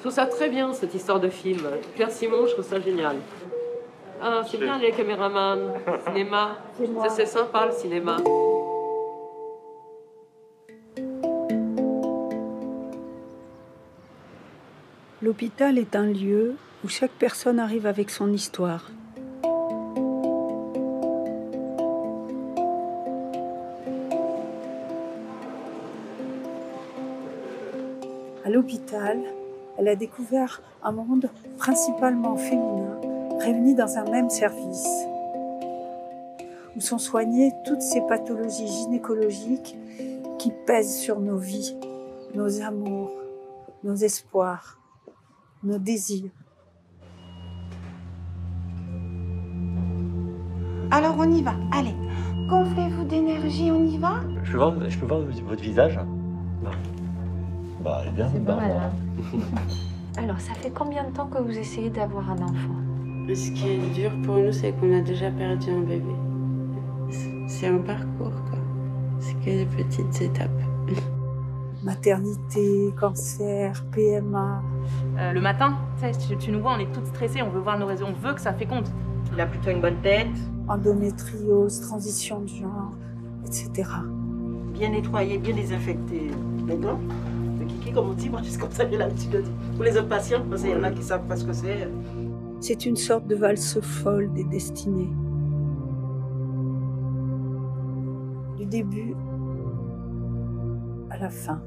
Je trouve ça très bien, cette histoire de film. Claire Simon, je trouve ça génial. Ah, c'est bien les caméramans, cinéma. C'est sympa le cinéma. L'hôpital est un lieu où chaque personne arrive avec son histoire. À l'hôpital, elle a découvert un monde principalement féminin réuni dans un même service, où sont soignées toutes ces pathologies gynécologiques qui pèsent sur nos vies, nos amours, nos espoirs, nos désirs. Alors on y va, allez. Gonflez-vous d'énergie, on y va? Je peux voir, je peux voir votre visage Non. Bah, elle est bien, C'est pas mal. Barbara. hein. Alors, ça fait combien de temps que vous essayez d'avoir un enfant? Ce qui est dur pour nous, c'est qu'on a déjà perdu un bébé. C'est un parcours, quoi. C'est que des petites étapes. Maternité, cancer, PMA. Euh, le matin, tu, sais, tu, nous vois, on est toutes stressées, on veut voir nos réseaux, on veut que ça féconde. Il a plutôt une bonne tête, endométriose, transition de genre, etc. bien nettoyé, bien désinfecté. Maintenant, comme on dit, moi, juste comme ça, j'ai l'habitude de dire. Pour les impatients, parce qu'il y en a qui savent pas ce que c'est. C'est une sorte de valse folle des destinées. Du début à la fin.